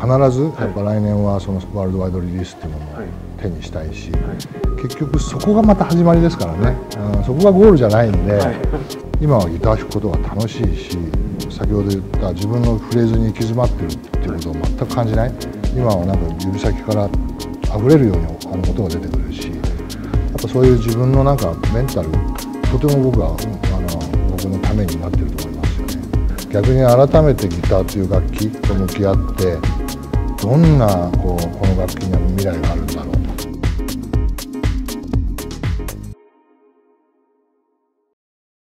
必ずやっぱ来年はそのワールドワイドリリースっていうものを手にしたいし、結局そこがまた始まりですからね、うん、そこがゴールじゃないんで、今はギター弾くことが楽しいし先ほど言った自分のフレーズに行き詰まってるっていうことを全く感じない。今はなんか指先から溢れるようにあの音が出てくるしやっぱそういう自分のなんかメンタルとても僕は、あの僕のためになってると思います逆に改めてギターという楽器と向き合ってどんなこうこの楽器には未来がある